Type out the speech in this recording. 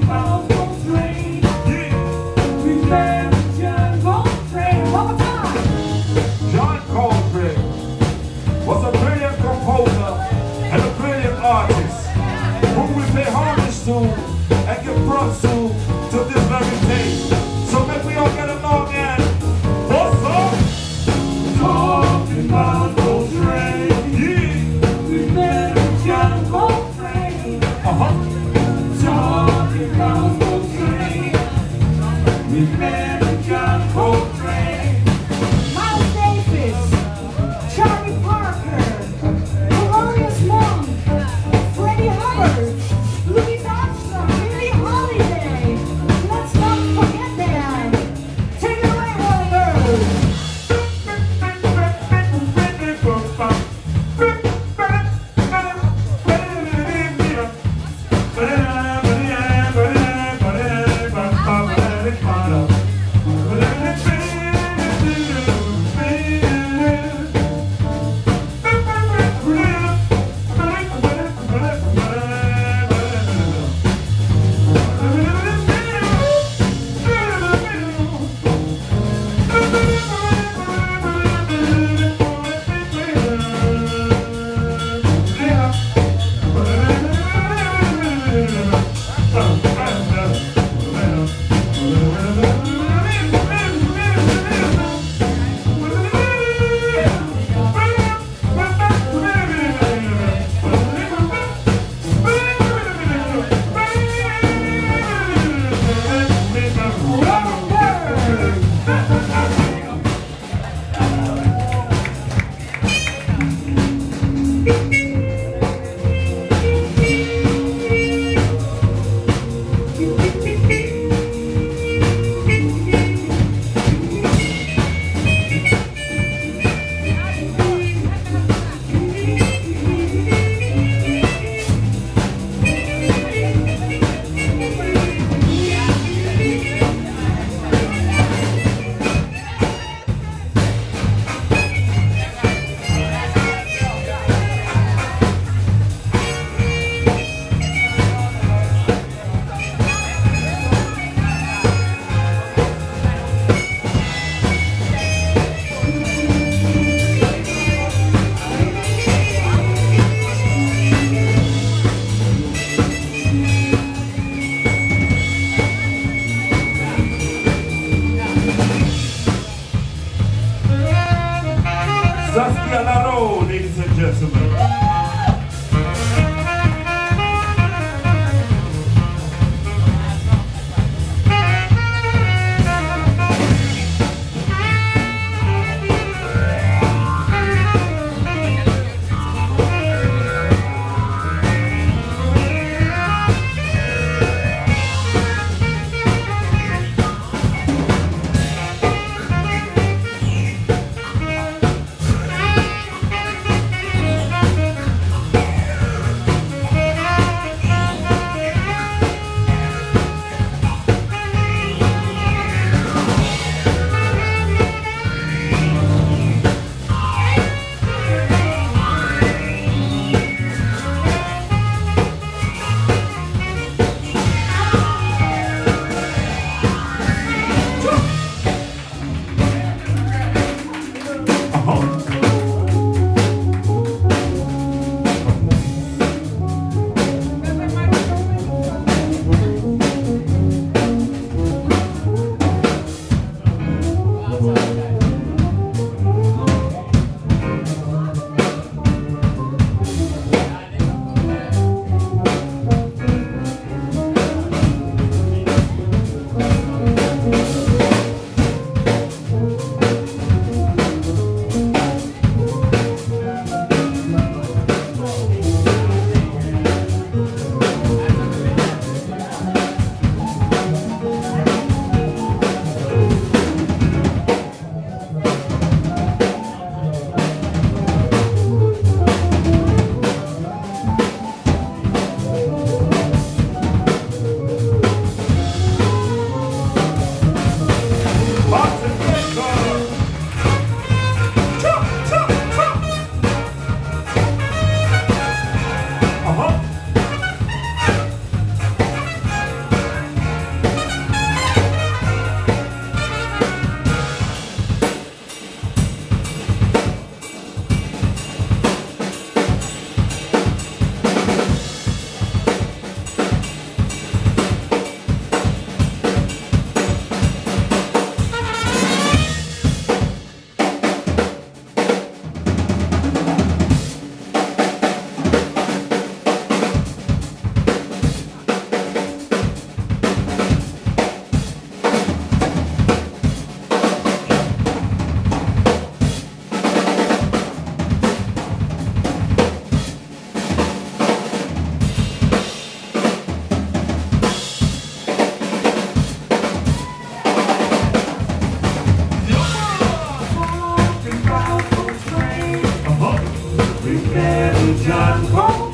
you. We've never done